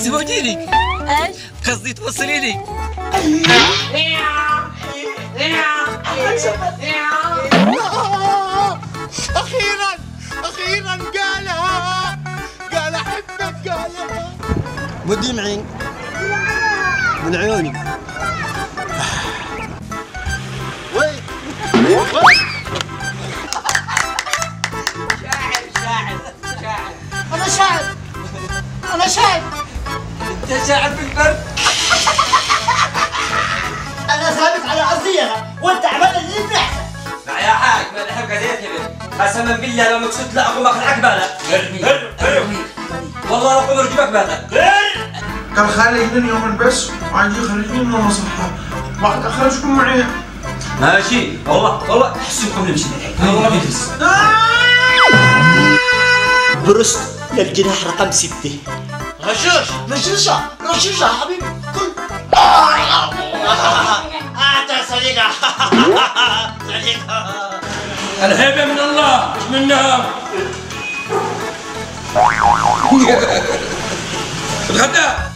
توديني إيش؟ قصدي توصليني أخيرا أخيرا قالها قال احبك قالها. ودمعي من عيوني. وين؟ أنا شاعر. أنا شاعر. أنت شاعر بالبرد أنا ثابت على ارضيها وأنت عمال اللي بنحكي يا حاج ما نحب قضيتك قسما بالله لو مكسوت لا أقوم اخلعك بالك والله لا اقوم ارجبك بالك كان خارج من يوم بس وعاد يخرجني من المصحة واحد أخرجكم معي. ماشي. والله والله احسبكم نمشي والله بيفلس برست للجناح رقم ستة. غشوش. رشوشة رشوشة حبيبي. كل انت صديقة صديقة الهيبة من الله مش منها. الغداء